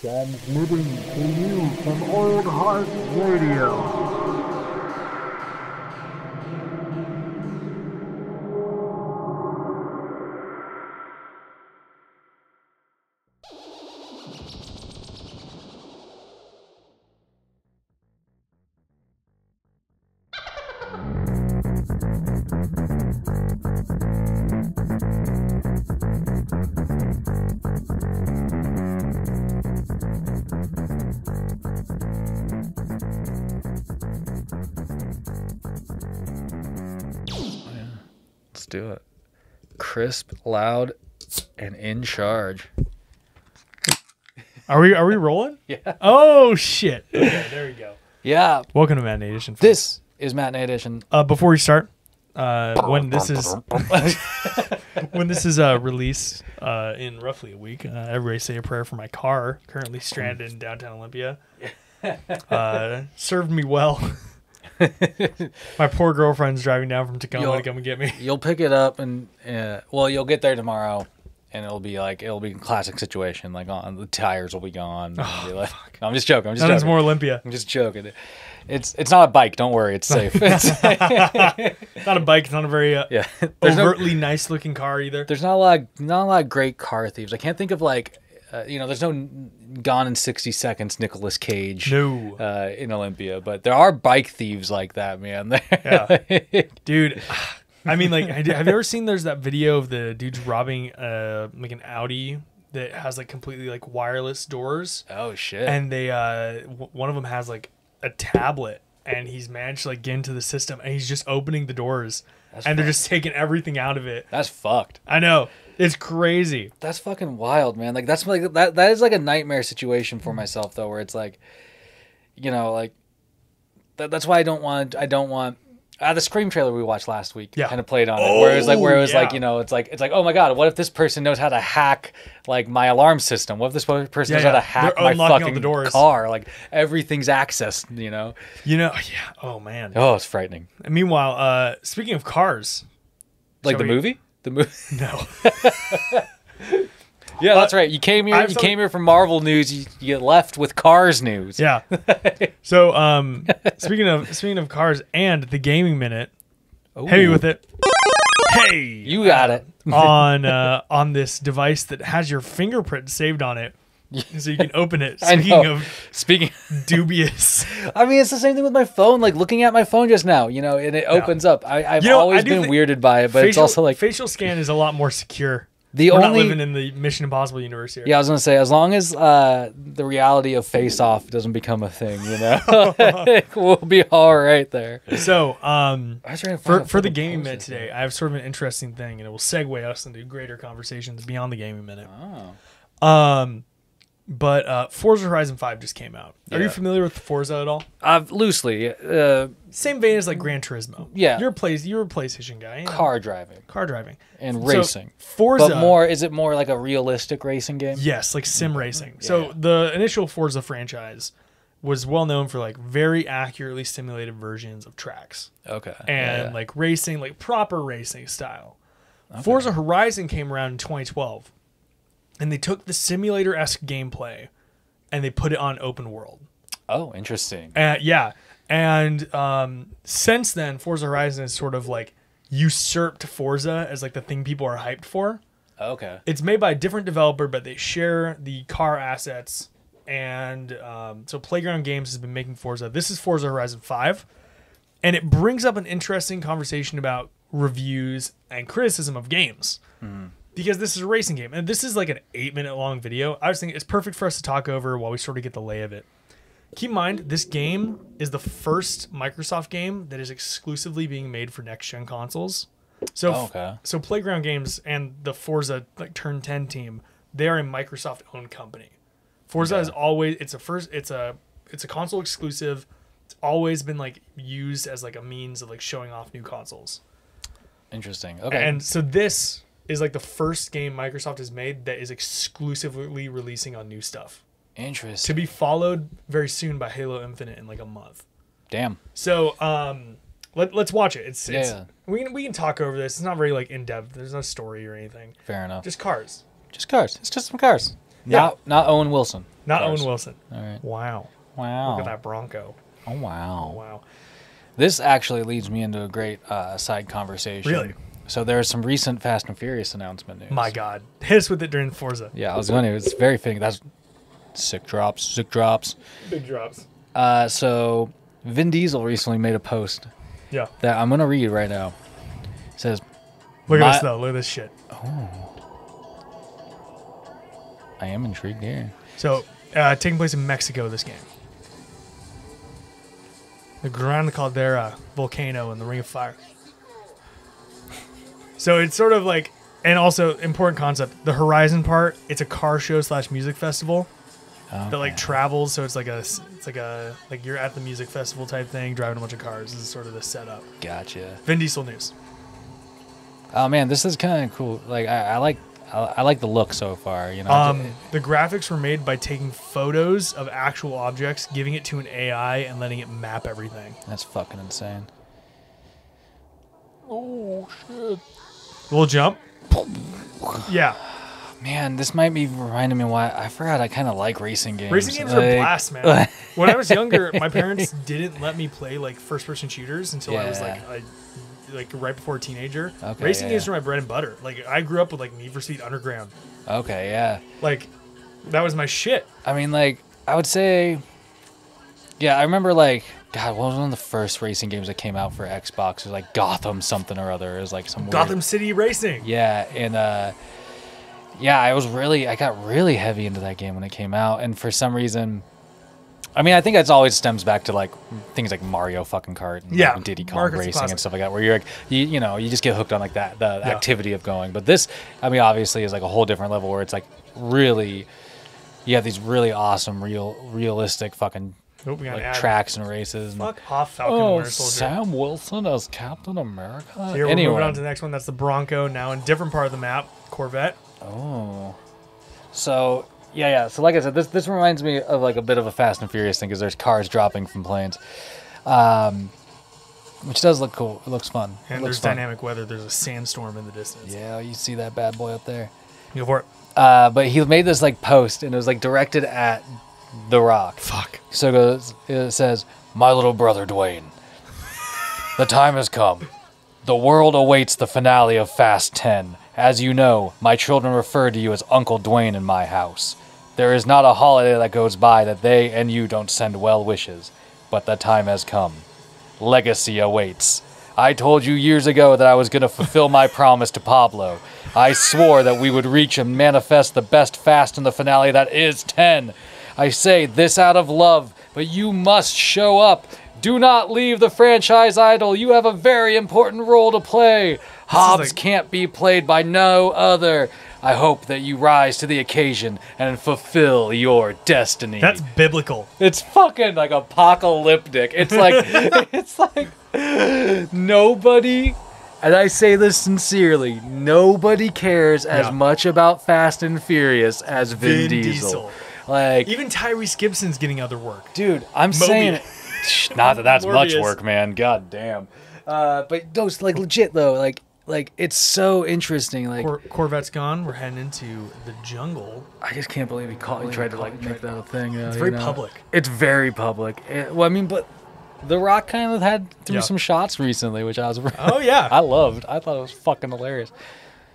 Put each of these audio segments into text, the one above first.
Transmitting to you from Old Heart Radio. Crisp, loud, and in charge. Are we are we rolling? Yeah. Oh shit. Okay, there we go. Yeah. Welcome to Matinee Edition. folks. This is Matinee Edition. Uh, before we start, uh, when this is when this is uh, released uh, in roughly a week, uh, everybody say a prayer for my car, currently stranded in downtown Olympia. Uh, served me well. My poor girlfriend's driving down from Tacoma Yo. to come and get me. You'll pick it up and uh, well, you'll get there tomorrow, and it'll be like it'll be a classic situation. Like on the tires will be gone. and you'll be like- No, I'm just joking. I'm just is joking. more Olympia. I'm just joking. It's it's not a bike. Don't worry. It's safe. It's- Not a bike. It's not a very uh, yeah. There's no, overtly nice looking car either. there's not a lot of, not a lot of great car thieves. I can't think of like uh, you know. There's no Gone in 60 Seconds Nicolas Cage. No. Uh, in Olympia, but there are bike thieves like that, man. Yeah. Dude, I mean, like, have you ever seen? There's that video of the dudes robbing, uh, like an Audi that has like completely like wireless doors, oh shit. and they, uh, w- one of them has like a tablet, and he's managed to like get into the system, and he's just opening the doors, and they're just taking everything out of it. That's fucked. I know it's crazy. That's fucking wild, man. Like that's like that that is like a nightmare situation for myself though, where it's like, you know, like that, that's why I don't want I don't want. Uh, the Scream trailer we watched last week Yeah. kind of played on it, where it was like, where it was Oh, like, you know, it's like, it's like, oh my god, what if this person knows how to hack like my alarm system? What if this person Yeah, knows how to hack They're my fucking the doors. car? Like everything's accessed, you know? You know? Yeah. Oh man. Oh, it's frightening. Meanwhile, uh, speaking of cars, Like the we- movie, the movie. no. Yeah, that's right. You came here. You something- came here for Marvel news. You, you get left with Cars news. Yeah. so, um, speaking of speaking of cars and the gaming minute, hit me with it. Hey, You got it. on uh, on this device that has your fingerprint saved on it, so you can open it. Speaking of Speaking, dubious, I mean, it's the same thing with my phone. Like looking at my phone just now, you know, and it opens up. I, I've You know, always been weirded by it, but it's also like facial scan is a lot more secure. the We're not only. living in the Mission Impossible universe here. yeah, I was gonna say, as long as uh, the reality of Face Off doesn't become a thing, you know, we'll be all right there. So, um, I was trying to for for the gaming minute today, I have sort of an interesting thing, and it will segue us into greater conversations beyond the gaming minute. Oh. Um, but uh, Forza Horizon Five just came out. Are you familiar with Forza at all? Uh, loosely, uh, Same vein as like Gran Turismo. Yeah. you're a play, you're a PlayStation guy. car driving car driving and So, racing, Forza, but more. Is it more like a realistic racing game? yes, like sim racing. Mm-hmm. Yeah, so the initial Forza franchise was well known for like very accurately simulated versions of tracks Okay. and yeah. like racing, like proper racing style. Forza Horizon came around in 2012, and they took the simulator esque gameplay and they put it on open world. oh, interesting. Uh, yeah, and um, since then, Forza Horizon has sort of like usurped Forza as like the thing people are hyped for. Okay. It's made by a different developer, but they share the car assets. And um, so Playground Games has been making Forza. This is Forza Horizon 5. And it brings up an interesting conversation about reviews and criticism of games. Because this is a racing game. And this is like an eight minute long video. I was thinking it's perfect for us to talk over while we sort of get the lay of it. Keep in mind, this game is the first Microsoft game that is exclusively being made for next gen consoles. So, Oh, okay. so Playground Games and the Forza like Turn 10 team, they are a Microsoft owned company. Forza Okay. is always it's a first it's a it's a console exclusive. It's always been like used as like a means of like showing off new consoles. Interesting. Okay. And so this is like the first game Microsoft has made that is exclusively releasing on new stuff. Interesting. To be followed very soon by Halo Infinite in like a month. Damn. So um let, let's watch it. It's, it's Yeah. we can we can talk over this. It's not very like in depth. There's no story or anything. Fair enough. Just, cars. Just cars. It's just some cars. Yeah. Not not Owen Wilson. Not cars. Owen Wilson. All right. Wow. Wow. Look at that Bronco. Oh wow. Wow. This actually leads me into a great uh, side conversation. Really? So there's some recent Fast and Furious announcement news. My God. Hit us with it during Forza. Yeah, I was going to. It's very fitting. That's sick drops. Sick drops. Big drops. Uh, so Vin Diesel recently made a post Yeah. that I'm gonna read right now. It says, Look at this though. Look at this shit. Oh. "I am intrigued here." So, uh, taking place in Mexico, this game. The Gran Caldera volcano and the Ring of Fire. So it's sort of like, and also important concept. The Horizon part, it's a car show slash music festival that like travels. So it's like a, it's like a, like you're at the music festival type thing, driving a bunch of cars. This is sort of the setup. Gotcha. Vin Diesel news. Oh man, this is kind of cool. Like I, I like, I, I like the look so far. You know. Um, the graphics were made by taking photos of actual objects, giving it to an AI, and letting it map everything. That's fucking insane. Oh shit. Little jump. Yeah. Man, this might be reminding me why I forgot I kind of like racing games. Racing games are a blast, man. when I was younger, my parents didn't let me play like first person shooters until I was like a, like right before a teenager. Okay, Racing yeah, games yeah. were my bread and butter. Like I grew up with like Need for Speed Underground. Okay, yeah. Like that was my shit. I mean, like, I would say, yeah, I remember, like, God, what was one of the first racing games that came out for Xbox? It was like Gotham something or other. It was like some weird- Gotham City Racing. Yeah, and uh, yeah, I was really, I got really heavy into that game when it came out, and for some reason, I mean, I think it's always stems back to like things like Mario fucking Kart and Yeah, like, Diddy Kong a Racing classic. and stuff like that, where you're like, you, you know, you just get hooked on like that, the Yeah. activity of going. But this, I mean, obviously is like a whole different level where it's like really, you have these really awesome, real, realistic fucking Oh, we got like tracks and races. And, Fuck off, Falcon oh, Winter Soldier. Sam Wilson as Captain America. So here anyway. we're moving on to the next one. That's the Bronco. Now in different part of the map, Corvette. Oh. So yeah, yeah. So like I said, this this reminds me of like a bit of a Fast and Furious thing because there's cars dropping from planes, um, which does look cool. It looks fun. And looks there's fun. dynamic weather. There's a sandstorm in the distance. Yeah, you see that bad boy up there. Go for it. Uh, but he made this like post and it was like directed at The Rock. Fuck. So it goes. It says, "My little brother Dwayne, the time has come. The world awaits the finale of Fast 10. As you know, my children refer to you as Uncle Dwayne in my house. There is not a holiday that goes by that they and you don't send well wishes, but the time has come. Legacy awaits. I told you years ago that I was going to fulfill my promise to Pablo. I swore that we would reach and manifest the best fast in the finale that is 10. I say this out of love, but you must show up. Do not leave the franchise idle. You have a very important role to play. Hobbs like- can't be played by no other. I hope that you rise to the occasion and fulfill your destiny. That's biblical. It's fucking like apocalyptic. It's like it's like nobody and I say this sincerely, nobody cares as much about Fast and Furious as Vin, Vin Diesel. Diesel. Like Even Tyrese Gibson's getting other work. dude, I'm saying not that that's much work, man. God damn. Uh, but those like legit though, like like it's so interesting. Like Cor- Corvette's gone. We're heading into the jungle. I just can't believe he caught. He tried to like make that a thing. uh, It's very know? public. It's very public. It- well, I mean, but The Rock kind of had threw Yeah. some shots recently, which I was. Oh yeah. I loved. I thought it was fucking hilarious.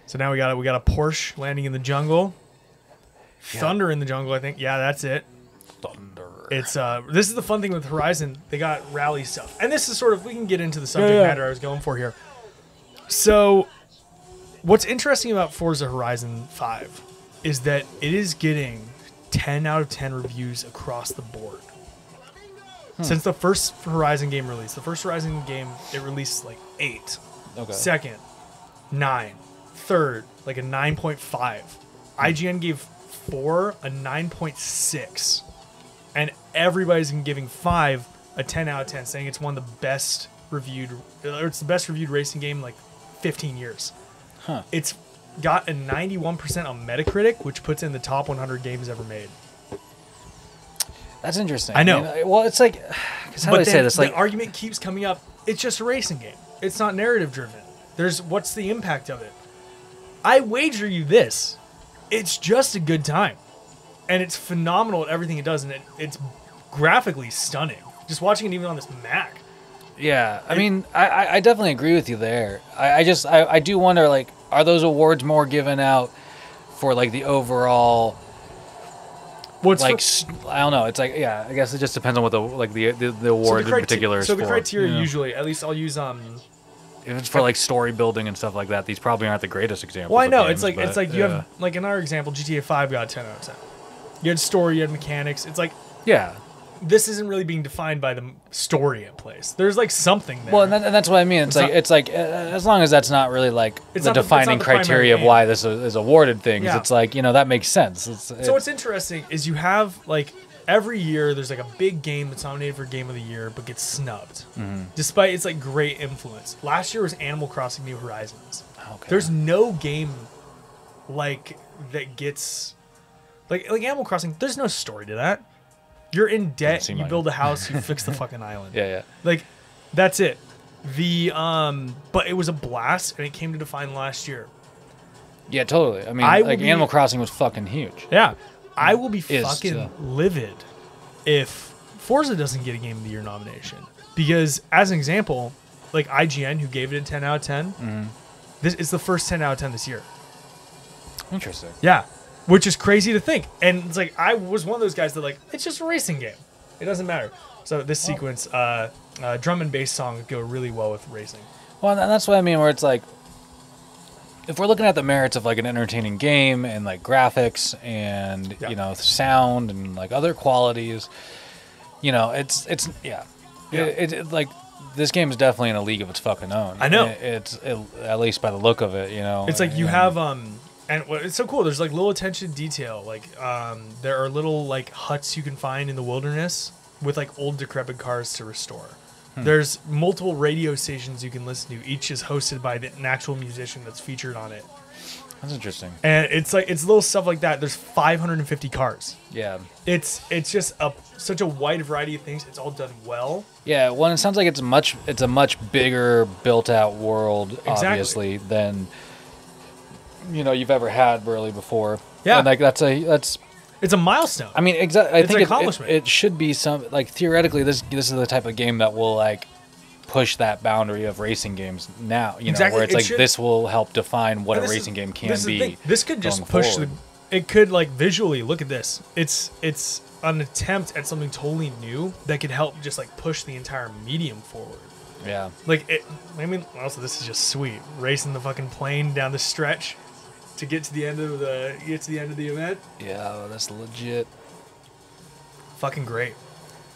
So now we got a, we got a Porsche landing in the jungle. Thunder in the jungle, I think. Yeah, that's it. Thunder. It's uh this is the fun thing with Horizon. They got rally stuff. And this is sort of we can get into the subject Yeah, yeah. matter I was going for here. So what's interesting about Forza Horizon 5 is that it is getting 10 out of 10 reviews across the board. Hmm. Since the first Horizon game release, the first Horizon game it released like 8. Okay. Second, 9. Third, like a 9.5. IGN gave 4 a 9.6 and everybody's been giving five a 10 out of 10 saying it's one of the best reviewed or it's the best reviewed racing game in like 15 years Huh. it's got a 91% on metacritic which puts in the top 100 games ever made That's interesting. I know. mean, well, it's like, how do I say this? the Like, argument keeps coming up it's just a racing game it's not narrative driven there's what's the impact of it i wager you this it's just a good time and it's phenomenal at everything it does, and it, it's graphically stunning. Just watching it even on this Mac. Yeah, I mean, I, I definitely agree with you there. I, I just I, I do wonder like, are those awards more given out for like the overall What's like for- I don't know. It's like yeah, I guess it just depends on what the like the the, the so award the in particular is So the for. criteria Yeah. usually, at least I'll use um. If it's for like story building and stuff like that, these probably aren't the greatest examples. Well, I know games, it's like it's like you yeah. have like in our example, GTA Five got ten out of ten. You had story, you had mechanics. It's like yeah. this isn't really being defined by the story it plays. There's like something there. Well, and, that, and that's what I mean. It's, It's like not- it's like uh, as long as that's not really like It's the not the- it's defining the criteria of why this is, is awarded things. Yeah. It's like you know that makes sense. It's, So it's- what's interesting is you have like every year there's like a big game that's nominated for game of the year but gets snubbed, Mm-hmm. despite its like great influence. Last year was Animal Crossing: New Horizons. okay. There's no game like that gets like like Animal Crossing. There's no story to that. You're in debt. You like build it. a house. You fix the fucking island. yeah yeah. Like that's it. The um, but it was a blast, and it came to define last year. Yeah, totally. I mean, I like be- Animal Crossing was fucking huge. Yeah, I will be fucking still. livid if Forza doesn't get a Game of the Year nomination. Because as an example, like IGN, who gave it a 10 out of 10, Mm-hmm. this is the first 10 out of 10 this year. Interesting. Yeah, which is crazy to think. And it's like I was one of those guys that like it's just a racing game. It doesn't matter. So this sequence, uh, uh, drum and bass song go really well with racing. Well, and that's what I mean. Where it's like, if we're looking at the merits of like an entertaining game and like graphics and Yeah. you know sound and like other qualities, you know, it's it's yeah, Yeah. It, it, it, like this game is definitely in a league of its fucking own. I know. It- it's it, at least by the look of it, you know. It's like you and- have um and it's so cool. There's like little attention to detail. Like um there are little like huts you can find in the wilderness with like old decrepit cars to restore. Hmm. There's multiple radio stations you can listen to. Each is hosted by the, an actual musician that's featured on it. That's interesting. And it's like it's little stuff like that. There's 550 cars. Yeah. It's it's just a such a wide variety of things. It's all done well. Yeah, well, it sounds like it's much. It's a much bigger, built-out world, obviously, than you know you've ever had really before. Yeah. and like that's a that's. It's a milestone. I mean, exactly. I It's an think it, it, accomplishment. it should be some like theoretically. This this is the type of game that will like push that boundary of racing games now. You know, Exactly, where it's it like should- this will help define what a And this is- racing game can this is the be. thing. This could just going push forward. the. It could like visually look at this. It's it's an attempt at something totally new that could help just like push the entire medium forward. Yeah, Like it. I mean, also this is just sweet. Racing the fucking plane down the stretch to get to the end of the get to the end of the event. yeah, that's legit. Fucking great.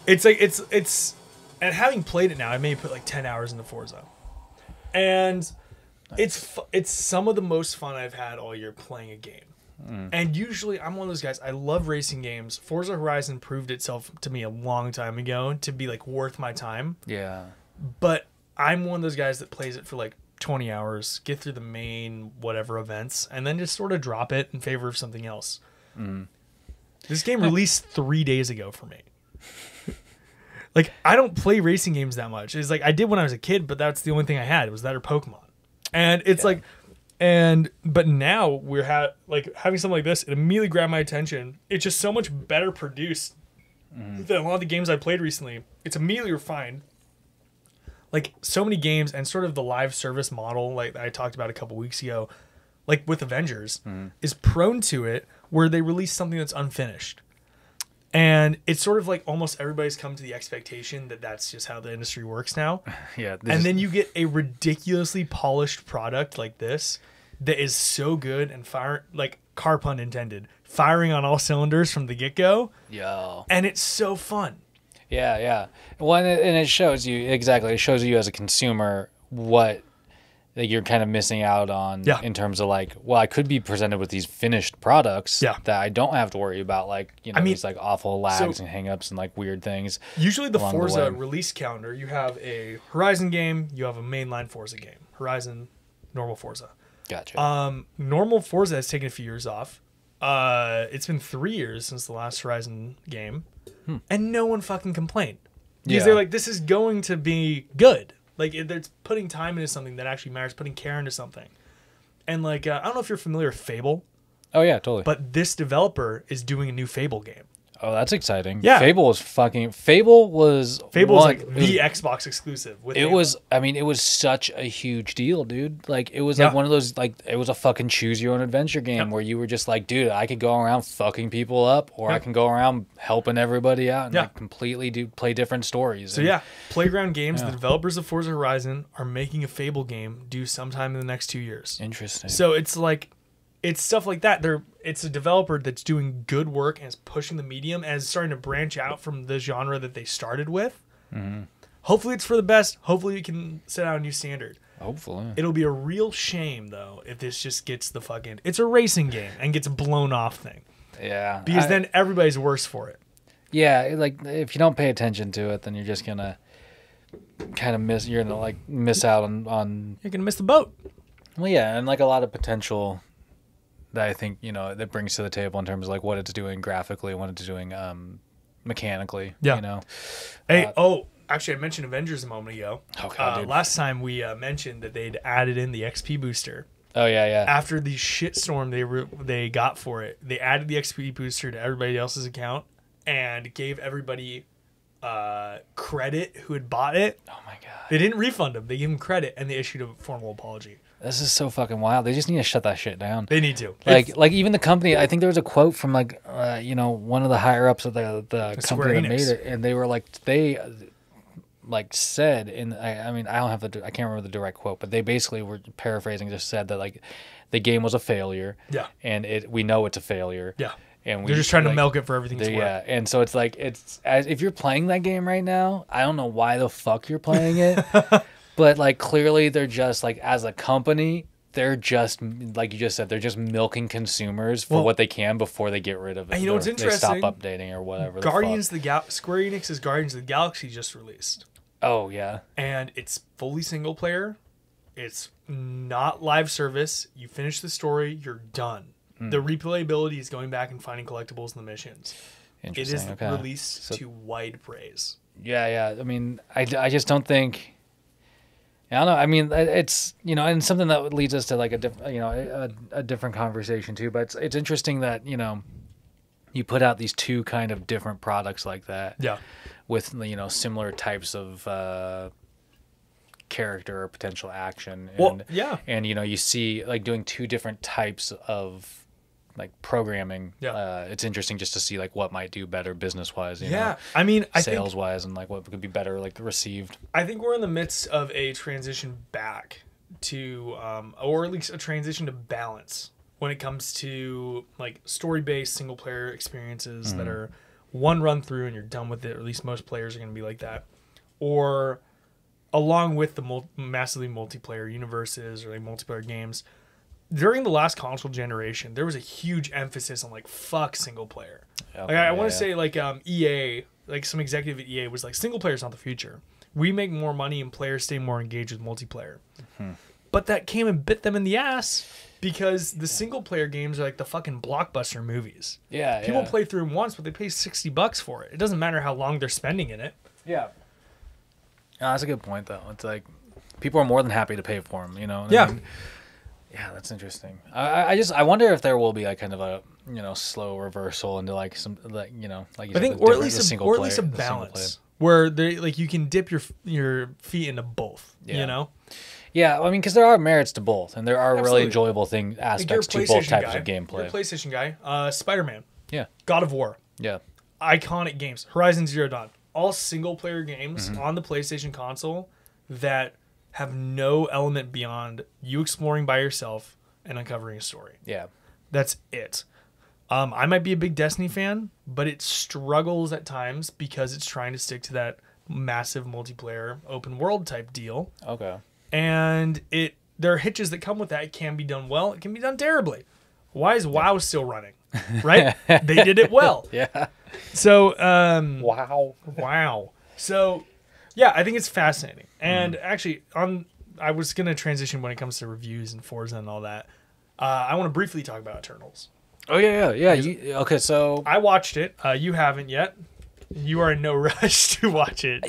It's like it's it's and having played it now, I may put like ten hours into Forza, and it's fu- it's some of the most fun I've had all year playing a game. Mm. And usually, I'm one of those guys. I love racing games. Forza Horizon proved itself to me a long time ago to be like worth my time. Yeah, But I'm one of those guys that plays it for like 20 hours, get through the main whatever events, and then just sort of drop it in favor of something else. Mm. This game released three days ago for me. like I don't play racing games that much. It's like I did when I was a kid, but that's the only thing I had. It was that or Pokemon. And it's like, and but now we're ha- like having something like this. It immediately grabbed my attention. It's just so much better produced mm. than a lot of the games I played recently. It's immediately refined like so many games and sort of the live service model like I talked about a couple weeks ago like with Avengers mm-hmm. is prone to it where they release something that's unfinished. And it's sort of like almost everybody's come to the expectation that that's just how the industry works now. yeah. and is- then you get a ridiculously polished product like this that is so good and fire like car pun intended, firing on all cylinders from the get-go, Yeah. and it's so fun. Yeah, yeah. Well, and it, shows you exactly. It shows you as a consumer what that you're kind of missing out on Yeah. in terms of like, well, I could be presented with these finished products Yeah. that I don't have to worry about, like you know I mean, these like awful lags so- and hangups and like weird things. Usually, the along the Forza release calendar, you have a Horizon game, you have a mainline Forza game. Horizon, normal Forza. Gotcha. Um, normal Forza has taken a few years off. Uh, it's been three years since the last Horizon game, and no one fucking complained because Hmm. Yeah. they're like, "This is going to be good." Like it, it's putting time into something that actually matters, putting care into something. And like, uh, I don't know if you're familiar with Fable. Oh yeah, totally. But this developer is doing a new Fable game. Oh, that's exciting. Yeah. Fable was fucking. Fable was. Fable was like the was- Xbox exclusive. With It Halo. was. I mean, it was such a huge deal, dude. Like, it was like one of those. Like, it was a fucking choose your own adventure game Yep. where you were just like, dude, I could go around fucking people up, or I can go around helping everybody out and Yeah. like completely do play different stories. So And- yeah, Playground Games, Yeah. the developers of Forza Horizon, are making a Fable game due sometime in the next two years. interesting. So it's like, it's stuff like that. They're it's a developer that's doing good work and is pushing the medium and is starting to branch out from the genre that they started with. Mm-hmm. Hopefully, it's for the best. Hopefully, we can set out a new standard. Hopefully. It'll be a real shame though if this just gets the fucking. It's a racing game and gets a blown off thing yeah. because I- then everybody's worse for it. Yeah, like if you don't pay attention to it, then you're just gonna kind of miss. You're gonna like miss out on on. You're gonna miss the boat. Well, yeah, and like a lot of potential that I think you know that brings to the table in terms of like what it's doing graphically, what it's doing um mechanically. Yeah. You know. Hey, Uh, oh, actually, I mentioned Avengers a moment ago. Oh, God, uh, last time we uh, mentioned that they'd added in the XP booster Oh yeah, yeah. after the shitstorm they re- they got for it. They added the XP booster to everybody else's account and gave everybody uh, credit who had bought it. Oh my god, They didn't refund them. They gave them credit and they issued a formal apology. This is so fucking wild. They just need to shut that shit down. They need to. Like, It's- like even the company. I think there was a quote from like, uh, you know, one of the higher ups of the the Square company that Enix. made it, and they were like, they, like said and I, I mean, I don't have the. I can't remember the direct quote, but they basically were paraphrasing. Just said that like, the game was a failure. Yeah. And it, we know it's a failure. yeah. And we They're just trying to milk it for everything it's they- worth. Yeah, and so it's like it's as if you're playing that game right now. I don't know why the fuck you're playing it, but like clearly they're just like as a company, they're just like you just said, they're just milking consumers for Well- what they can before they get rid of it. And you know what's Or They stop updating or whatever. the. Guardians of the Gal- Square Enix's Guardians of the Galaxy just released. Oh yeah, and it's fully single player. It's not live service. You finish the story, you're done. Hmm. The replayability is going back and finding collectibles in the missions. It interesting. is okay. released So- to wide praise. Yeah, yeah. I mean, I, I just don't think. I don't know. I mean, it's you know, and something that leads us to like a diff, you know a, a different conversation too. But it's it's interesting that you know, you put out these two kind of different products like that Yeah. with you know similar types of uh, character or potential action. And, Well, yeah. and you know you see like doing two different types of like programming. Yeah. Uh, it's interesting just to see like what might do better business wise. Yeah. I mean, I think Sales wise and like what could be better like received. I think we're in the midst of a transition back to, um, or at least a transition to balance when it comes to like story based single player experiences that are one run through and you're done with it, or at least most players are going to be like that. Or along with the mul- massively multiplayer universes or like multiplayer games. During the last console generation, there was a huge emphasis on like fuck single player. Like I, I want to Yeah. say like um, EA, like some executive at EA was like single player's not the future. We make more money and players stay more engaged with multiplayer. Hmm. But that came and bit them in the ass because the single player games are like the fucking blockbuster movies. Yeah, People yeah. play through them once, but they pay sixty bucks for it. It doesn't matter how long they're spending in it. Yeah. No, that's a good point, though. It's like people are more than happy to pay for them. You know. I Yeah. mean, yeah, that's interesting. I- I, just I wonder if there will be like kind of a you know slow reversal into like some like you know like you I think, or at least a, single or at least a player. balance where they like you can dip your your feet into both. Yeah. You know. Yeah, I mean, because there are merits to both, and there are Absolutely. really enjoyable thing Like aspects to both types guy. of gameplay. PlayStation guy. Uh, Spider Man, Yeah, God of War, yeah, iconic games. Horizon Zero Dawn, all single player games Mm-hmm. on the PlayStation console that have no element beyond you exploring by yourself and uncovering a story. yeah. That's it. Um, I might be a big Destiny fan, but it struggles at times because it's trying to stick to that massive multiplayer open world type deal. Okay. And it there are hitches that come with that. It can be done well, it can be done terribly. Why is WoW still running? Right? they did it well. Yeah. So um Wow. wow. So yeah, I think it's fascinating. And actually on I was gonna transition when it comes to reviews and Forza and all that. Uh, I want to briefly talk about Eternals. Oh yeah, yeah, yeah. You, okay, so I watched it. Uh, you haven't yet. You are in no rush to watch it.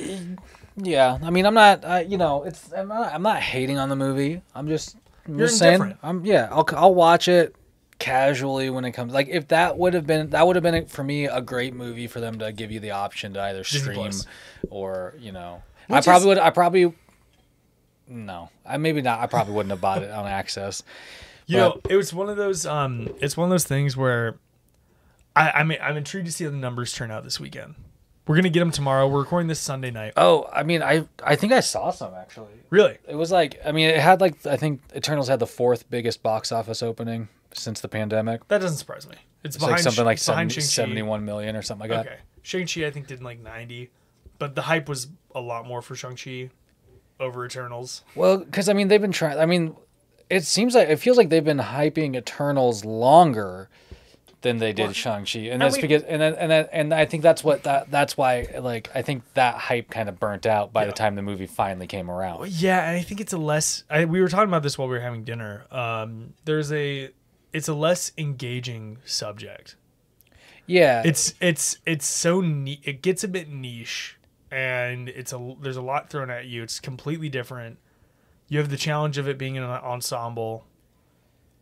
Yeah, I mean, I'm not. Uh, you know, it's. I'm not, I'm not hating on the movie. I'm just. I'm You're just saying. I'm. Yeah, I'll. I'll watch it. Casually when it comes like if that would have been that would have been for me a great movie for them to give you the option to either stream or you know Which I probably is- would I probably no I maybe not I probably wouldn't have bought it on access You know, it was one of those. Um, it's one of those things where I, I'm I'm intrigued to see how the numbers turn out this weekend. We're gonna get them tomorrow. We're recording this Sunday night. oh I mean I I think I saw some actually Really? it was like I mean it had like I think Eternals had the fourth biggest box office opening since the pandemic That doesn't surprise me. It's, it's behind like something like 70, 71 million or something like that Okay, Shang Chi I think did like ninety, but the hype was a lot more for Shang Chi over Eternals. Well, because I mean, they've been trying. I mean, it seems like it feels like they've been hyping Eternals longer than they did Well, Shang Chi, and and that's we- because and then, and then, and I think that's what that that's why like I think that hype kind of burnt out by Yeah. the time the movie finally came around. Yeah, and I think it's a less. I, we were talking about this while we were having dinner. Um, there's a, it's a less engaging subject. Yeah, It's it's it's so neat. It gets a bit niche, and it's a there's a lot thrown at you. It's completely different. You have the challenge of it being an ensemble,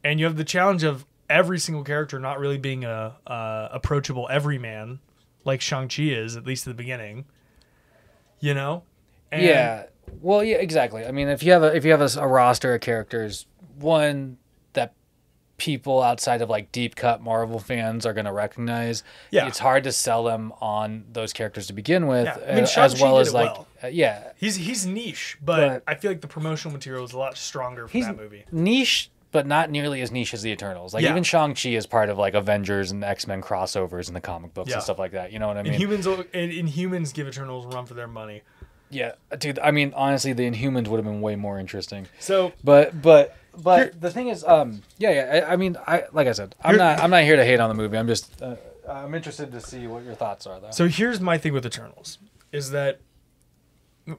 and you have the challenge of every single character not really being a uh, approachable everyman like Shang Chi is at least at the beginning. You know. And- yeah. Well, yeah, exactly. I mean, if you have a if you have a roster of characters, one people outside of like deep cut Marvel fans are going to recognize. Yeah. it's hard to sell them on those characters to begin with, Yeah. I mean, uh, as well as like well. uh, yeah, He's he's niche, but, But- I feel like the promotional material is a lot stronger for that movie. niche, but not nearly as niche as the Eternals. Like Yeah. even Shang Chi is part of like Avengers and X Men crossovers in the comic books Yeah. and stuff like that. You know what I mean? Inhumans, will- in, Inhumans give Eternals a run for their money. yeah, dude. I mean, honestly, the Inhumans would have been way more interesting. So But but but Here- the thing is, um, yeah, yeah. I, I mean, I like I said, I'm Here- not I'm not here to hate on the movie. I'm just uh, I'm interested to see what your thoughts are though. So here's my thing with Eternals is that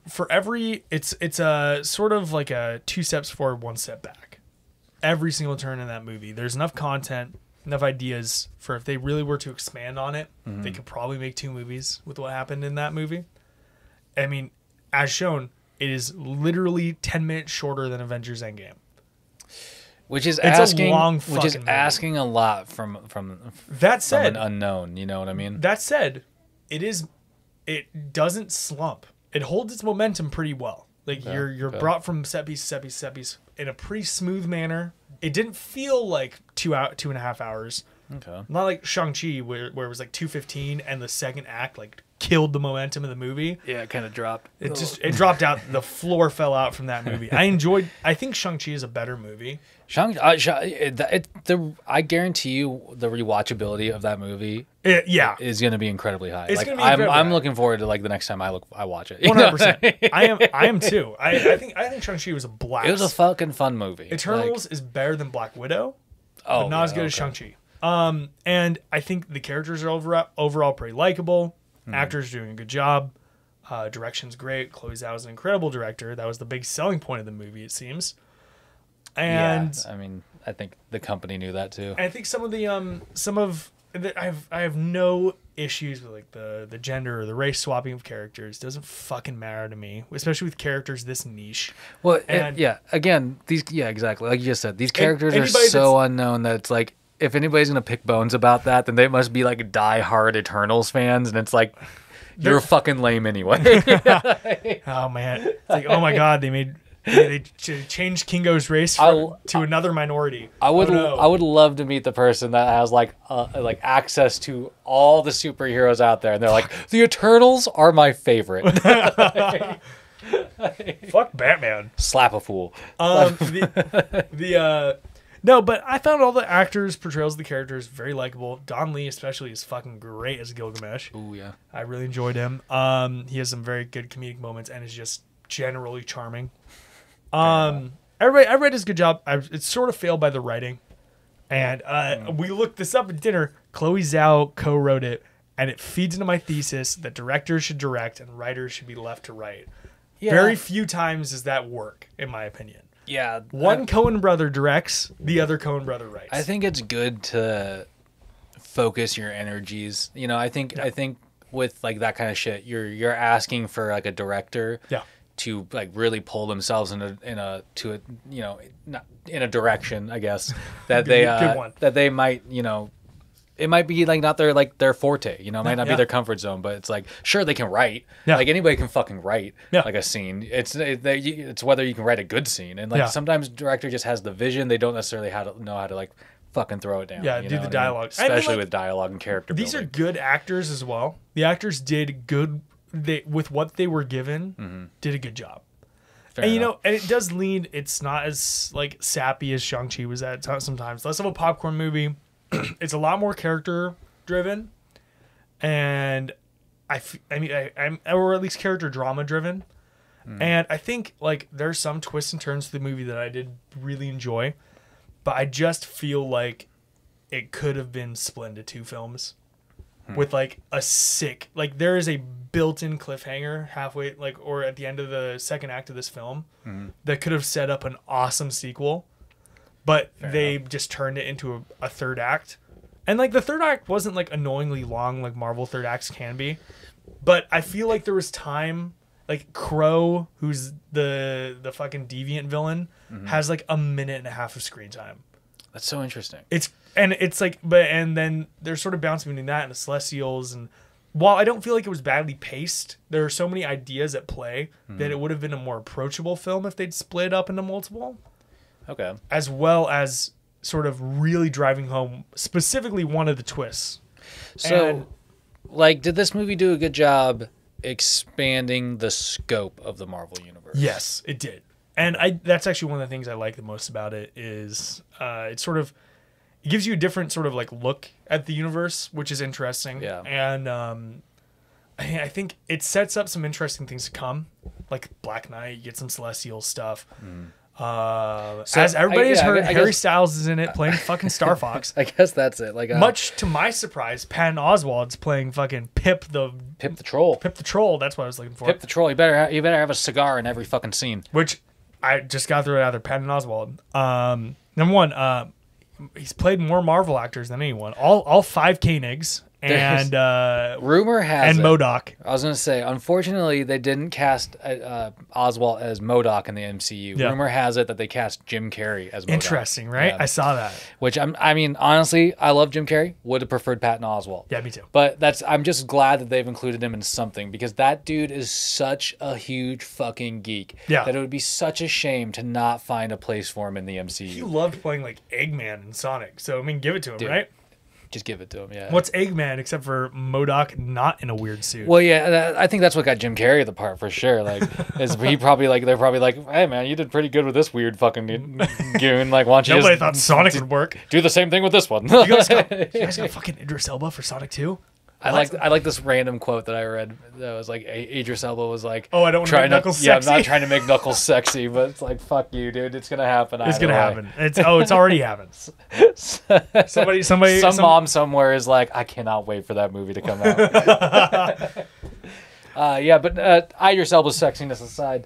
for every it's it's a sort of like a two steps forward, one step back. Every single turn in that movie, there's enough content, enough ideas for if they really were to expand on it, they could probably make two movies with what happened in that movie. I mean, as shown, it is literally 10 minutes shorter than Avengers Endgame. Which is it's a asking long which is movie. asking a lot from from That from said, an unknown. You know what I mean? That said, it is it doesn't slump. It holds its momentum pretty well. Like Yeah, you're you're brought from set piece to set piece to set piece in a pretty smooth manner. It didn't feel like two out two and a half hours. Okay. Not like Shang Chi where where it was like two fifteen and the second act like killed the momentum of the movie. Yeah, it kind of dropped. It just it dropped out. The floor fell out from that movie. I enjoyed. I think Shang Chi is a better movie. Shang, uh, Shang it, it, the I guarantee you the rewatchability of that movie It- yeah, is going to be incredibly high. It's like gonna be I'm I'm high. looking forward to like the next time I look I watch it. you one know? hundred percent. I am. I am too. I, I think. I think Shang Chi was a blast. It was a fucking fun movie. Eternals is better than Black Widow, oh, but not as yeah, good as. Shang Chi. Um, and I think the characters are overall overall pretty likable. Hmm. Actors doing a good job. Uh, direction's great. Chloe Zhao is an incredible director. That was the big selling point of the movie, it seems. And yeah, I mean, I think the company knew that too. I think some of the um some of the, I have I have no issues with like the the gender or the race swapping of characters. Doesn't fucking matter to me, especially with characters this niche. Well, and, and- yeah, again, these yeah, exactly. Like you just said, these characters are so unknown that it's like if anybody's gonna pick bones about that, then they must be like die-hard Eternals fans, and it's like you're fucking lame anyway. Oh man, it's like oh my god, they made they, they changed Kingo's race I- to another minority. I would Oh, no. I would love to meet the person that has like uh, like access to all the superheroes out there, and they're like the Eternals are my favorite. fuck Batman. Slap a fool. Um, the the uh, no, but I found all the actors' portrayals of the characters very likable. Don Lee, especially, is fucking great as Gilgamesh. Oh yeah. I really enjoyed him. Um, he has some very good comedic moments and is just generally charming. Um, everybody, everybody does a good job. I, it's sort of failed by the writing, and uh, we looked this up at dinner. Chloe Zhao co-wrote it, and it feeds into my thesis that directors should direct and writers should be left to write. Yeah. Very few times does that work, in my opinion. Yeah. One Coen brother directs, the other Coen brother writes. I think it's good to focus your energies. You know, I think I think with like that kind of shit, you're you're asking for like a director Yeah. to like really pull themselves in a in a to a you know not in a direction I guess that they Good- good uh, that they might you know it might be like not their like their forte you know it might not Yeah. be their comfort zone but it's like sure they can write Yeah. like anybody can fucking write Yeah. like a scene it's it, they, it's whether you can write a good scene and like Yeah. sometimes director just has the vision they don't necessarily how to know how to like fucking throw it down Yeah, you do know the what I mean? dialogue. And then, especially like, with dialogue and character These are good actors as well. The actors did good. They with what they were given, mm-hmm. did a good job. Fair and you enough. know, and it does lean. It's not as like sappy as Shang Chi was at sometimes. Less of a popcorn movie. it's a lot more character driven, and I, f- I mean, I, I'm or at least character drama driven. Hmm. And I think like there's some twists and turns to the movie that I did really enjoy, but I just feel like it could have been split into two films hmm. with like a sick like there is a built-in cliffhanger halfway like or at the end of the second act of this film hmm. that could have set up an awesome sequel but they just turned it into a, a third act. And like the third act wasn't like annoyingly long like marvel third acts can be. But i feel like there was time like Kro who's the the fucking deviant villain mm-hmm. has like a minute and a half of screen time. That's so interesting. It's and it's like but and then they're sort of bouncing between that and the celestials and while i don't feel like it was badly paced there are so many ideas at play that mm-hmm. it would have been a more approachable film if they'd split up into multiple okay as well as sort of really driving home specifically one of the twists So, And- like, did this movie do a good job expanding the scope of the Marvel universe? Yes, it did. And I that's actually one of the things I like the most about it is uh, it sort of it gives you a different sort of like look at the universe, which is interesting. Yeah. And um, I, I think it sets up some interesting things to come, like Black Knight. You get some celestial stuff. Uh, So, as everybody I- has yeah, heard, guess- I Harry guess- Styles is in it playing fucking Star Fox. I guess that's it. Like, uh, Much to my surprise, Patton Oswalt's playing fucking Pip the Pip the Troll. Pip, Pip the Troll. That's what I was looking for. Pip the Troll. You better ha- you better have a cigar in every fucking scene. which I just got through it out there. Patton Oswalt. Um, number one, uh, he's played more Marvel actors than anyone. All all five Koenigs and uh, Rumor has and it- MODOK. I was gonna say, unfortunately, they didn't cast uh, uh, Oswalt as MODOK in the MCU. Yeah. Rumor has it that they cast Jim Carrey as MODOK. Interesting, right? Yeah. I saw that. Which I'm. I mean, honestly, I love Jim Carrey. Would have preferred Patton Oswalt. Yeah, me too. But that's I'm just glad that they've included him in something because that dude is such a huge fucking geek. Yeah. That it would be such a shame to not find a place for him in the MCU. He loved playing like Eggman and Sonic. So I mean, give it to him, Dude. right? Just give it to him, yeah. What's Eggman except for MODOK not in a weird suit? Well, yeah, that, uh, I think that's what got Jim Carrey the part for sure. Like, is he probably like they're probably like, hey man, you did pretty good with this weird fucking goon. Like, why don't you Nobody just thought Sonic would work. do the same thing with this one? You guys got, you guys got fucking Idris Elba for Sonic 2? I like I like this random quote that I read that was like Idris Elba was like, Oh, I don't wanna trying make to- Knuckles Yeah, I'm not trying to make Knuckles sexy, but it's like fuck you, dude. It's gonna happen. It's gonna way. happen. It's oh, it's already happened. Somebody, somebody, Some some- mom somewhere is like, I cannot wait for that movie to come out. uh, yeah, but uh, Idris Elba's sexiness aside,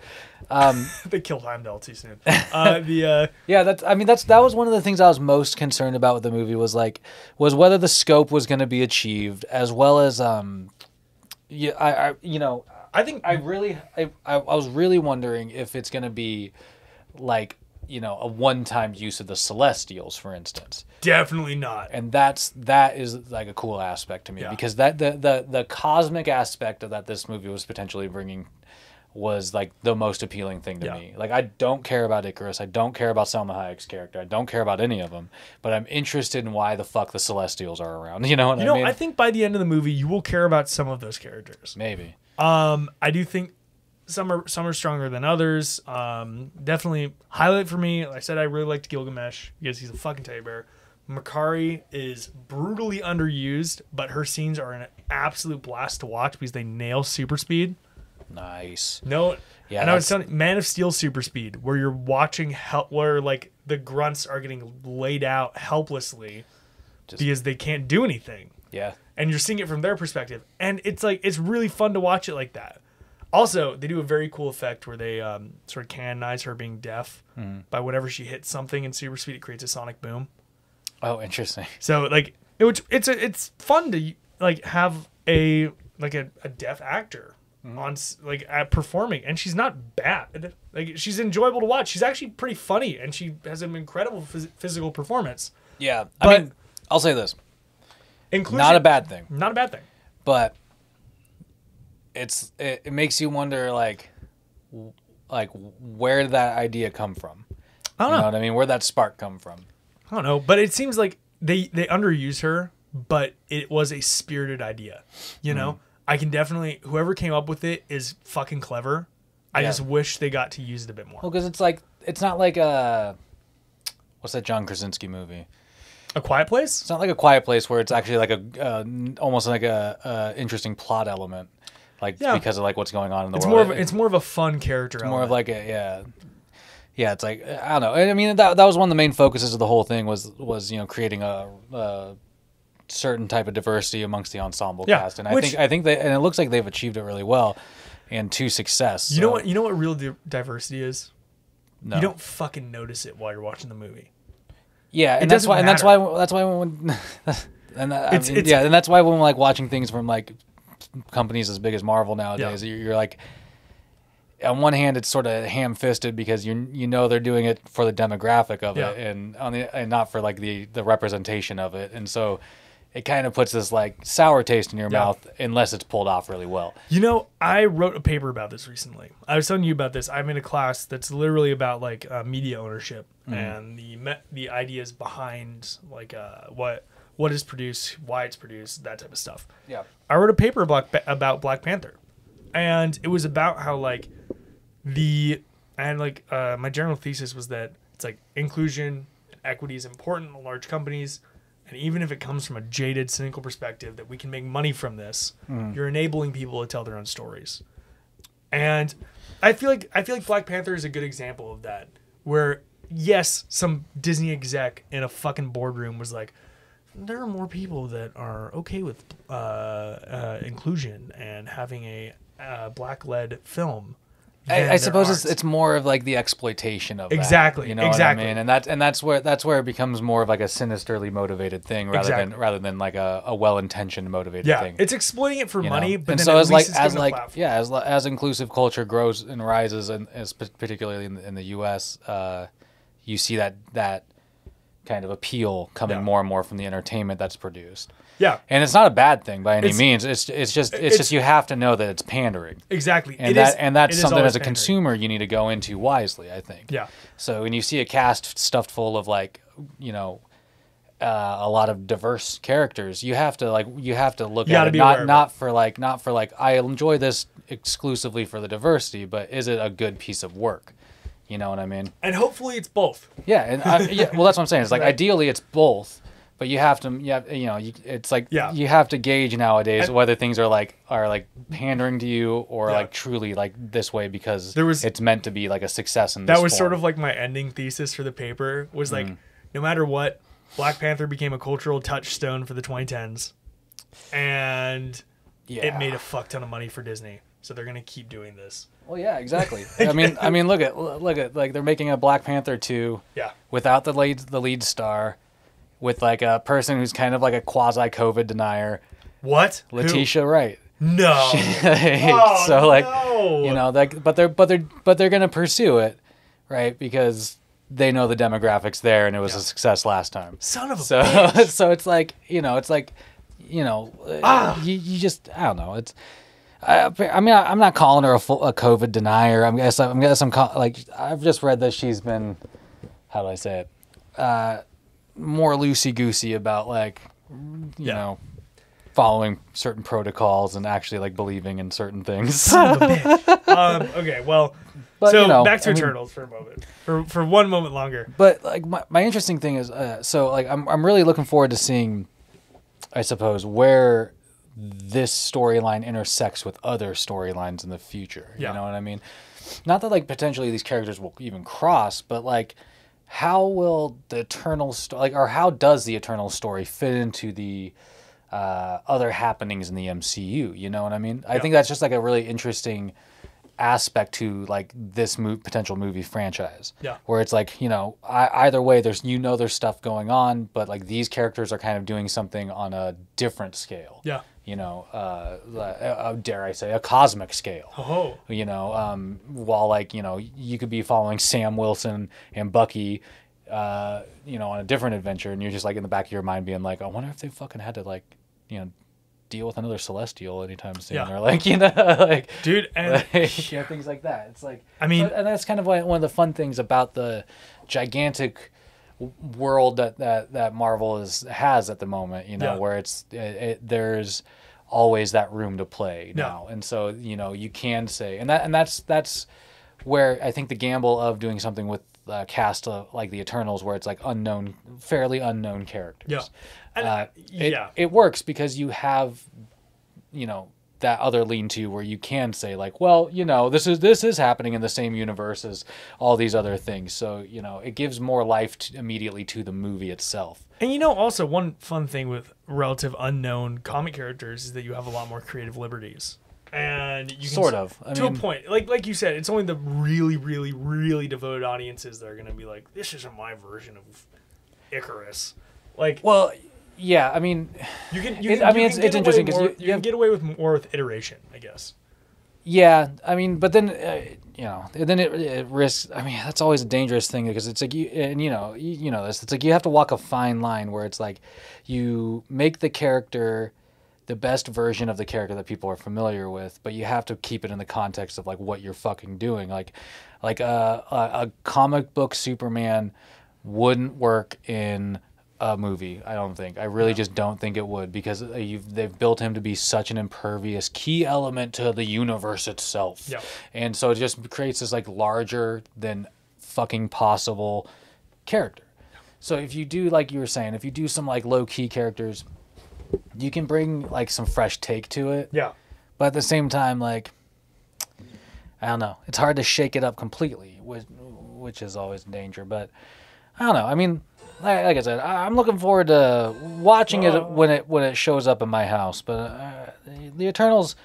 um, they killed Heimdall too soon. Uh, the uh, yeah, that's. I mean, that's that was one of the things I was most concerned about with the movie was like was whether the scope was going to be achieved as well as um, yeah, I, I you know I think I really, I, I, I was really wondering if it's going to be like, you know, a one-time use of the Celestials, for instance, definitely not. and that's that is like a cool aspect to me Yeah. because that the the the cosmic aspect of that this movie was potentially bringing was like the most appealing thing to Yeah. me. Like I don't care about Icarus, I don't care about Salma Hayek's character, I don't care about any of them, but I'm interested in why the fuck the Celestials are around. You know what You I know, mean? I think by the end of the movie, you will care about some of those characters. Maybe. Um, I do think some are some are stronger than others. Um, definitely highlight for me. Like I said I really liked Gilgamesh because he's a fucking teddy bear. Makkari is brutally underused, but her scenes are an absolute blast to watch because they nail super speed. Nice. No, Yeah, and I was telling Man of Steel super speed, where you're watching hel- where like the grunts are getting laid out helplessly Just- because they can't do anything Yeah. and you're seeing it from their perspective and it's like it's really fun to watch it like that also they do a very cool effect where they um, sort of canonize her being deaf by whenever she hits something in super speed it creates a sonic boom Oh, interesting. so like it, which it's a, it's fun to like have a like a, a deaf actor on like at performing, and she's not bad. Like she's enjoyable to watch. She's actually pretty funny, and she has an incredible phys- physical performance. Yeah, I But- mean, I'll say this: not a bad thing, not a bad thing. but it's it, it makes you wonder, like, w- like where did that idea come from? I don't You know know. what I mean? Where that spark come from? I don't know, but it seems like they they underuse her, but it was a spirited idea. You mm-hmm. know, I can definitely whoever came up with it is fucking clever. I Yeah. just wish they got to use it a bit more. Well, because it's like it's not like a what's that John Krasinski movie? A Quiet Place. It's not like a Quiet Place where it's actually like a uh, almost like a, uh interesting plot element, like Yeah. because of like what's going on in the It's world. more of a, it's more of a fun character. It's more of like a yeah yeah it's like i don't know i mean that, that was one of the main focuses of the whole thing was was you know creating a, a certain type of diversity amongst the ensemble Yeah, cast and i which- think i think they and it looks like they've achieved it really well and to success you know what you know what real di- diversity is. no. You don't fucking notice it while you're watching the movie. yeah and that's why and that's why that's why when and that, I It's- mean, it's- yeah and that's why when like watching things from like companies as big as marvel nowadays you're, you're like on one hand it's sort of ham-fisted because you you know they're doing it for the demographic of Yeah. it and on the and not for like the the representation of it and so it kind of puts this like sour taste in your Yeah. mouth unless it's pulled off really well You know, I wrote a paper about this recently. I was telling you about this. I'm in a class that's literally about like uh, media ownership and the me- the ideas behind like uh, what what is produced, why it's produced, that type of stuff. yeah I wrote a paper about about Black Panther, and it was about how like the and like uh, my general thesis was that it's like inclusion and equity is important in large companies, and even if it comes from a jaded, cynical perspective, that we can make money from this, you're enabling people to tell their own stories, and I feel like I feel like Black Panther is a good example of that, where yes, some Disney exec in a fucking boardroom was like there are more people that are okay with uh, uh, inclusion and having a uh, black led film. I, I suppose it's, aren't. it's more of like the exploitation of that, Exactly, you know exactly. what I mean, and that's and that's where that's where it becomes more of like a sinisterly motivated thing rather Exactly. than rather than like a, a well intentioned motivated yeah, thing. it's exploiting it for you know? money, but and then so as like as like yeah as as inclusive culture grows and rises and as particularly in the, in the U.S. Uh, you see that that kind of appeal coming Yeah. more and more from the entertainment that's produced. Yeah, And it's not a bad thing by any It's- means. It's it's just it's, it's- just you have to know that it's pandering. exactly. And It that is- and that's something as a pandering. consumer you need to go into wisely, I think. Yeah, So when you see a cast stuffed full of like, you know, uh, a lot of diverse characters, you have to like you have to look You at it not not for like not for like I enjoy this exclusively for the diversity, but is it a good piece of work? You know what I mean? and hopefully it's both. Yeah, and I, yeah, well that's what I'm saying. It's like Right. ideally it's both, but you have to you have, you know you, it's like Yeah. you have to gauge nowadays And- whether things are like are like pandering to you or Yeah. like truly like this way because There was- it's meant to be like a success in That was sort of like my ending thesis for the paper. Was like, Mm. no matter what, Black Panther became a cultural touchstone for the 2010s, and yeah. it made a fuck ton of money for Disney. So they're gonna keep doing this. Well, yeah, exactly. I mean, I mean, look at look at like they're making a Black Panther two Yeah. without the lead the lead star, with like a person who's kind of like a quasi COVID denier, What? Who? Letitia Wright. No. Oh, so like no. you know, like but they're but they're but they're gonna pursue it, right? Because they know the demographics there, and it was Yeah. a success last time. Son of a So bitch. so it's like you know, it's like you know, uh, Ah. you, you just I don't know. It's I, I mean I, I'm not calling her a, full, a COVID denier. I'm guess I'm guess I'm call, like I've just read that she's been how do I say it uh, more loosey goosey about like you Yeah. know following certain protocols and actually like believing in certain things. Son of a bitch. um, okay, well, But, so you know, back to I mean- for a moment, for for one moment longer. But like my, my interesting thing is, uh, so like I'm I'm really looking forward to seeing, I suppose, where this storyline intersects with other storylines in the future. Yeah. You know what I mean? Not that like potentially these characters will even cross, but like how will the eternal story like or how does the eternal story fit into the uh, other happenings in the MCU? You know what I mean? I think that's just like a really interesting aspect to like this mo- potential movie franchise. Yeah. Where it's like you know I, either way, there's you know there's stuff going on, but like these characters are kind of doing something on a different scale. Yeah. You know, uh, uh, dare I say, a cosmic scale Oh, you know um, while like you know you could be following sam wilson and bucky uh, you know on a different adventure and you're just like in the back of your mind being like i wonder if they fucking had to like you know deal with another celestial anytime soon Yeah. or like you know like dude, and like, you know, things like that it's like I mean- so- and that's kind of one of the fun things about the gigantic world that that that marvel is has at the moment you know Yeah. where it's it, it, there's always that room to play Yeah. now and so you know you can say and that and that's that's where i think the gamble of doing something with a cast of like the eternals where it's like unknown fairly unknown characters Yeah. And, uh, it, yeah. it works because you have you know that other lean to where you can say like well you know this is this is happening in the same universe as all these other things so you know it gives more life to, immediately to the movie itself And you know, also one fun thing with relative unknown comic characters is that you have a lot more creative liberties, and you can Sort of. I to mean- a point. Like like you said, it's only the really, really, really devoted audiences that are going to be like, "This isn't my version of Ikaris." Like well yeah i mean you can, you it- I mean, you it's- can it's interesting 'cause more- you- you can have- get away with more with iteration, I guess. Yeah, I mean, but then uh, you know, and then it, it risks. I mean, that's always a dangerous thing because it's like you and you know, you, you know this. It's like you have to walk a fine line where it's like you make the character the best version of the character that people are familiar with, but you have to keep it in the context of like what you're fucking doing. Like, like a a, a comic book Superman wouldn't work in a movie. I don't think. I really just don't think it would because uh, you've they've built him to be such an impervious key element to the universe itself. Yeah. And so it just creates this like larger than fucking possible character. So if you do like you were saying, if you do some like low key characters, you can bring like some fresh take to it. Yeah. But at the same time, like, I don't know. It's hard to shake it up completely, which, which is always a danger. But I don't know. I mean, like, like I said, I, I'm looking forward to watching it when it when it shows up in my house. But uh, the Eternals,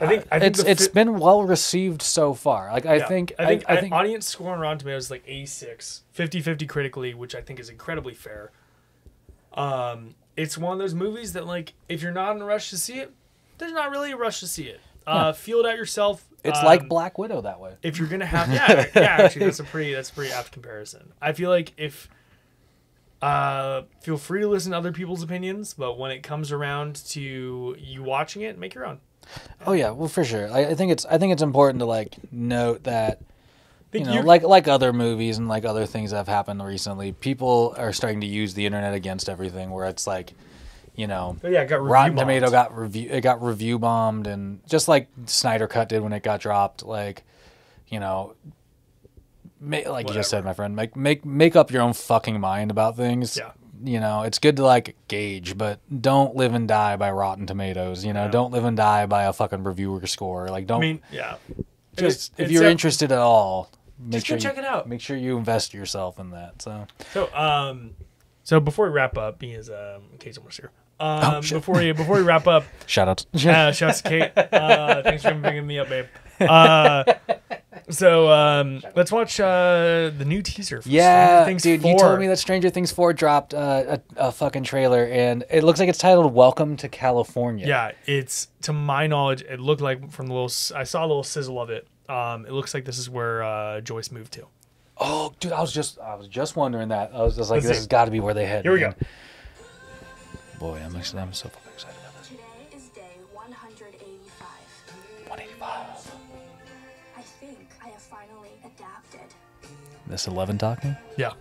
I think I think it's it's fi- been well received so far. Like I Yeah. think I think I, I think audience score on Rotten Tomatoes is like 86, 50-50 critically, which I think is incredibly fair. Um, it's one of those movies that like if you're not in a rush to see it, there's not really a rush to see it. Uh, feel it out yourself. it's Um, like Black Widow that way. if you're gonna have yeah yeah actually that's a pretty that's a pretty apt comparison. I feel like if uh feel free to listen to other people's opinions, but when it comes around to you watching it, make your own. Oh yeah, well for sure. I, I think it's I think it's important to like note that you know, like like other movies and like other things that have happened recently, people are starting to use the internet against everything. Where it's like, you know, But yeah, got review Rotten bombed. Tomato got review it got review bombed, and just like Snyder Cut did when it got dropped, like, you know, like you just said, my friend, make make make up your own fucking mind about things. Yeah. You know, it's good to like gauge, but don't live and die by Rotten Tomatoes. You know, Yeah. don't live and die by a fucking reviewer score. Like, don't I mean, yeah. just It- if you're a- interested at all, make Just go sure you, check it out. Make sure you invest yourself in that. So So, um, so before we wrap up, because um, Kate's almost here. Um, Oh, before we before we wrap up, shout out. uh, shouts to Kate. Uh, thanks for bringing me up, babe. Uh, so um, let's watch uh, the new teaser. For yeah, Stranger Things dude, 4. you told me that Stranger Things four dropped uh, a, a fucking trailer, and it looks like it's titled "Welcome to California." Yeah, it's to my knowledge, it looked like from the little I saw a little sizzle of it. Um, it looks like this is where uh, Joyce moved to. Oh, dude, I was just I was just wondering that. I was just like, Let's this see. has got to be where they head. Here we man. go. Boy, I'm I'm so fucking This eleven talking, Yeah,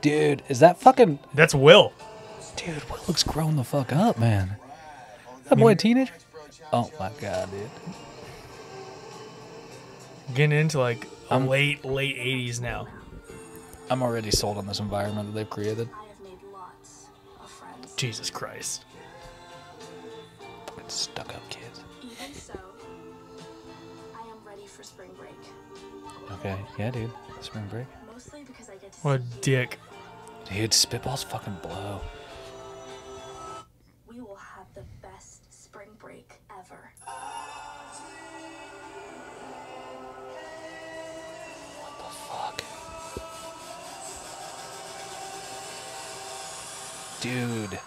dude. Is that fucking that's Will. dude? Will looks grown the fuck up, man? That boy a teenager? Oh my god, dude. Getting into like I'm, late late 80s now. I'm already sold on this environment that they've created. I have made lots of friends. Jesus Christ. Fucking stuck up kids. Even so, I am ready for spring break. Okay, yeah, dude. Spring break. Mostly because I get to What a see you. dick. Dude, spitballs fucking blow. We will have the best spring break ever. What the fuck? Dude.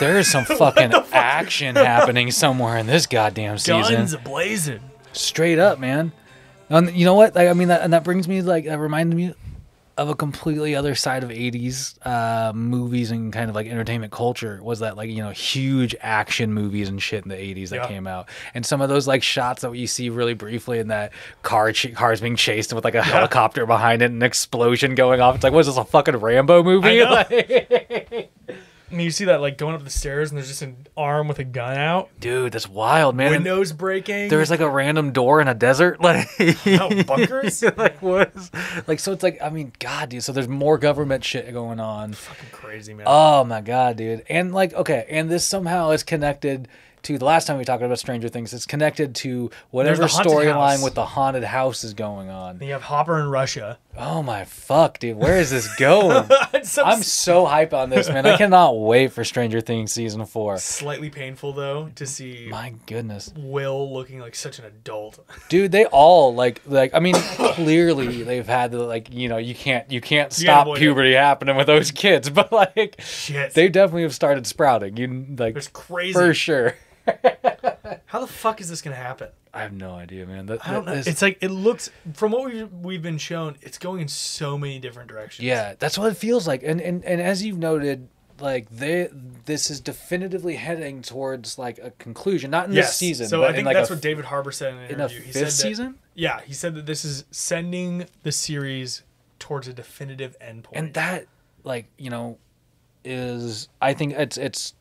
there is some fucking action happening somewhere in this goddamn season. Guns blazing. Straight up, man. And you know what? Like, I mean, that, and that brings me like that reminded me of a completely other side of '80s uh, movies and kind of like entertainment culture. Was that like you know huge action movies and shit in the '80s that Yeah. came out, and some of those like shots that you see really briefly in that car ch- cars being chased with like a helicopter behind it, and an explosion going off. It's like, what is this a fucking Rambo movie? I. Like- And you see that like going up the stairs and there's just an arm with a gun out, dude, that's wild, man. And windows breaking. There's like a random door in a desert, like Oh, bunkers? like what? Is, like so, it's like I mean, God, dude. So there's more government shit going on. fucking crazy, man. Oh my God, dude. And like, okay, and this somehow is connected to the last time we talked about Stranger Things. It's connected to whatever the storyline with the haunted house is going on. Then you have Hopper in Russia. Oh my fuck, dude. Where is this going? So I'm so hype on this, man. I cannot wait for Stranger Things season four. slightly painful though to see My goodness. Will looking like such an adult. dude they all like like i mean clearly they've had the like you know you can't you can't stop it. puberty happening with those kids but like Shit. they definitely have started sprouting you like It's crazy. for sure How the fuck is this gonna happen? I have no idea man that, I don't know. is- It's like it looks from what we've we've been shown. It's going in so many different directions. yeah that's what it feels like and and, and as you've noted like they this is definitively heading towards like a conclusion not in Yes. this season So I in think like that's a, what David Harbour said in an in interview. he said that, season Yeah, he said that this is sending the series towards a definitive endpoint. and that like you know is i think it's it's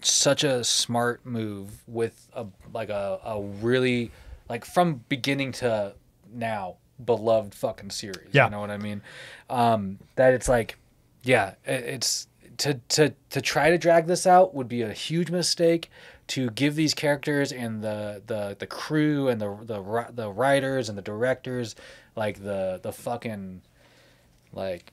such a smart move with a like a, a really like from beginning to now beloved fucking series Yeah. you know what i mean um that it's like yeah it, it's to to to try to drag this out would be a huge mistake to give these characters and the the the crew and the the the writers and the directors like the the fucking like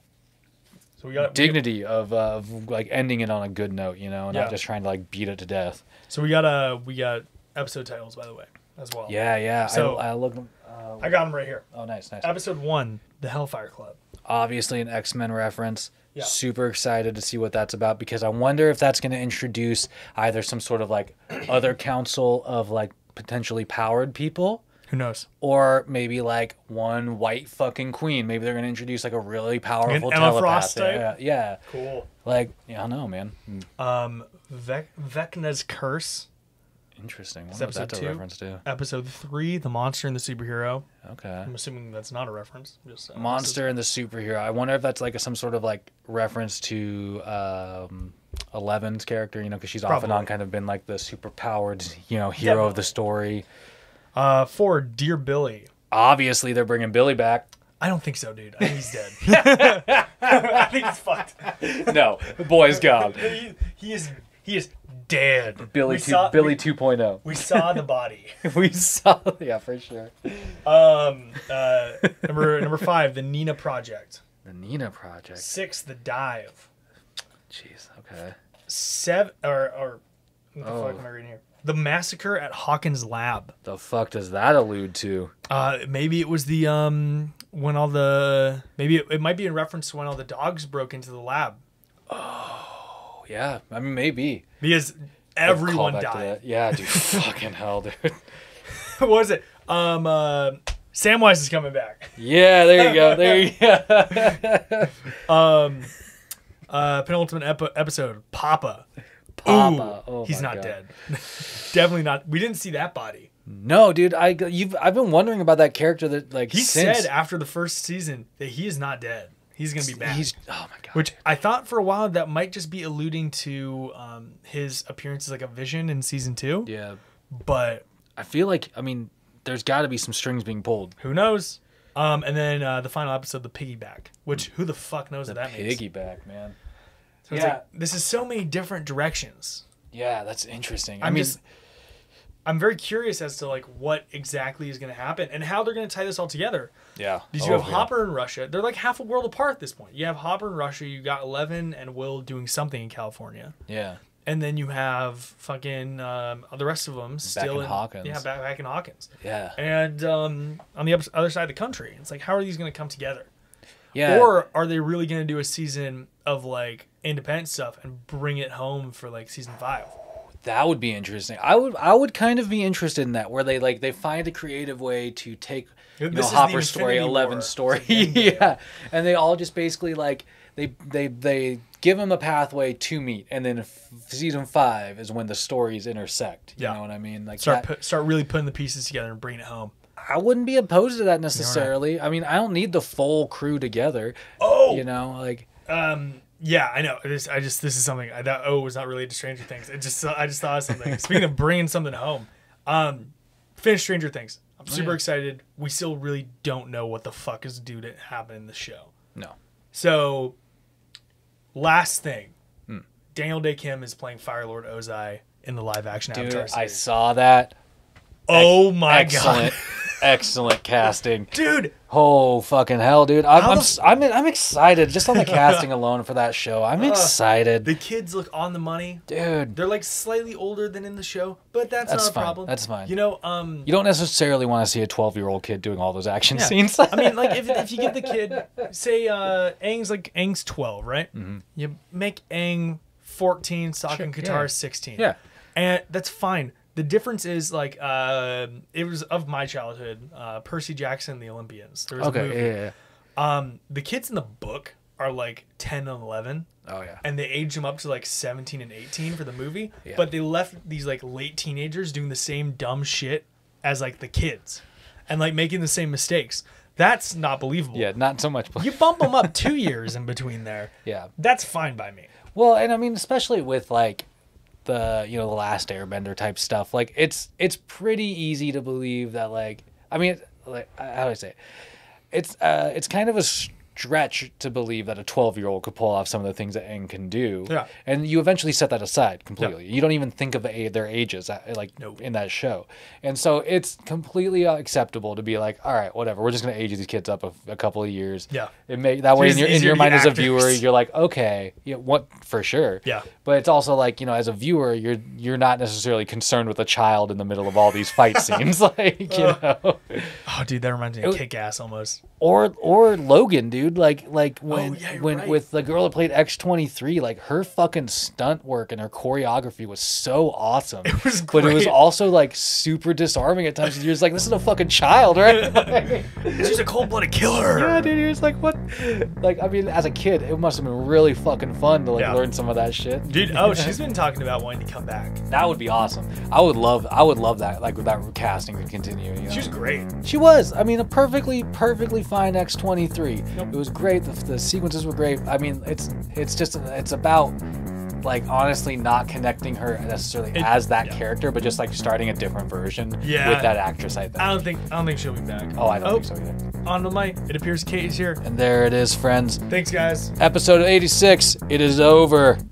so we got dignity of, uh, of like ending it on a good note, you know, and Yeah. not just trying to like beat it to death. So we got uh we got episode titles by the way as well. Yeah, yeah. So- I, I looked. Uh, I got them right here. oh, nice, nice. Episode one, the Hellfire Club. Obviously, an X Men reference. Yeah. Super excited to see what that's about because I wonder if that's going to introduce either some sort of like other council of like potentially powered people. Who knows? Or maybe like one white fucking queen. Maybe they're gonna introduce like a really powerful Emma telepath. Frost type? Yeah, yeah. Cool. Like, yeah, I don't know, man. Hmm, Um, Vec- Vecna's Curse. Interesting. What episode that's a reference to. Episode three, the monster and the superhero. Okay. I'm assuming that's not a reference. Just uh, Monster and the superhero. I wonder if that's like a, some sort of like reference to um, Eleven's character, you know, because she's off and on kind of been like the super powered, you know, hero of the story. Uh, for Dear Billy. Obviously, they're bringing Billy back. I don't think so, dude. I think he's dead. I think he's fucked. no, the boy's gone. He, he is he is dead. Billy we two, saw, Billy We, 2.0. we saw the body. We saw, yeah, for sure. Um, uh, number number five, the Nina Project. The Nina Project. Six, the Dive. Jeez. Okay. Seven or or what the Oh. fuck am I reading here? The massacre at Hawkins Lab. The fuck does that allude to? Uh, maybe it was the um when all the maybe it, it might be in reference to when all the dogs broke into the lab Oh yeah. I mean, maybe. because everyone died. Yeah, dude. fucking hell, dude. what was it? Um, uh, Samwise is coming back. Yeah, there you go. There you go. Um, uh, penultimate epi- episode, Papa. Papa. Ooh, Oh he's not God. dead. Definitely not. We didn't see that body. No, dude. I you've I've been wondering about that character that like He since said after the first season that he is not dead. He's gonna be back. he's oh my god. Which I thought for a while that might just be alluding to um, his appearance as like a vision in season two. yeah, But I feel like I mean there's got to be some strings being pulled. who knows? Um, and then uh, the final episode, the piggyback, which who the fuck knows what that means? Piggyback, man. So it's Yeah. like, this is so many different directions. Yeah, that's interesting. I I'm mean, just, I'm very curious as to like what exactly is going to happen and how they're going to tie this all together. yeah. Because Oh, you have yeah. Hopper and Russia, they're like half a world apart at this point. You have Hopper and Russia, you got Eleven and Will doing something in California, Yeah. and then you have fucking um, the rest of them still in Hawkins. Yeah, back, back in Hawkins, Yeah. and um, on the other side of the country. It's like how are these going to come together? Yeah. Or are they really going to do a season of like independent stuff and bring it home for like season five. That would be interesting. I would I would kind of be interested in that where they like they find a creative way to take you know Hopper's story, Eleven War. story, like yeah, and they all just basically like they they they give them a pathway to meet, and then f- season five is when the stories intersect. You Yeah. know what I mean? Like Start that, put, start really putting the pieces together and bringing it home. I wouldn't be opposed to that necessarily. I mean, I don't need the full crew together. Oh, You know, like Um, yeah, I know. It is, I just this is something I thought. Oh, was not related to Stranger Things. It just I just thought of something. Speaking of bringing something home, um, finish Stranger Things. I'm super yeah. excited. We still really don't know what the fuck is due to happen in the show. no. So, last thing, Hmm. Daniel Dae Kim is playing Fire Lord Ozai in the live action Dude, Avatar I saw that. oh my excellent, god, excellent casting. dude! Oh fucking hell, dude! I'm I'm, the I'm I'm excited just on the casting alone for that show. I'm excited, The kids look on the money. dude. They're like slightly older than in the show, but that's, That's not a fine. problem. That's fine. You know, um, You don't necessarily want to see a 12 year old kid doing all those action Yeah. scenes. I mean, like if, if you give the kid, say, uh, Aang's like Aang's twelve, right? You make Aang fourteen, Sokka and Mm-hmm. Katara yeah. sixteen. Yeah. and that's fine. The difference is like uh, it was of my childhood. Uh, Percy Jackson, the Olympians. There was a okay, movie. yeah, yeah, Um, the kids in the book are like ten and eleven. Oh yeah. and they aged them up to like 17 and 18 for the movie Yeah. but they left these like late teenagers doing the same dumb shit as like the kids and like making the same mistakes that's not believable Yeah, not so much. you bump them up two years in between there yeah. that's fine by me Well, and I mean, especially with like the you know the last Airbender type stuff, like it's it's pretty easy to believe that like I mean, like how do I say, it? it's uh it's kind of a stretch to believe that a 12 year old could pull off some of the things that Aang can do. Yeah. And you eventually set that aside completely. You don't even think of the, their ages uh, like Nope. in that show. And so it's completely acceptable to be like, all right, whatever. We're just gonna age these kids up a, a couple of years. Yeah. It may that way in your in your to mind as a viewer, you're like, okay, yeah, what for sure. Yeah. But it's also like you know, as a viewer, you're you're not necessarily concerned with a child in the middle of all these fight scenes, like you know, oh dude that reminds me of kick-ass almost or or Logan, dude, like like oh, when Oh, yeah, when right. with the girl that played X twenty three, like her fucking stunt work and her choreography was so awesome. It was great. but it was also like super disarming at times. You're just like, this is a fucking child, right? She's a cold-blooded killer yeah, dude, you're just like, what? Like, I mean, as a kid, it must have been really fucking fun to like Yeah. learn some of that shit. dude oh she's been talking about wanting to come back That would be awesome. I would love. I would love that. Like with that casting could continue. You know? she was great She was. I mean, a perfectly, perfectly fine X twenty three. It was great. The, the sequences were great. I mean, it's it's just it's about like honestly not connecting her necessarily It- as that yeah. character, but just like starting a different version Yeah. with that actress. I think. i don't think i don't think she'll be back oh, I don't think oh, so either. on the mic it appears Kate is here And there it is, friends. thanks guys Episode eighty six. It is over.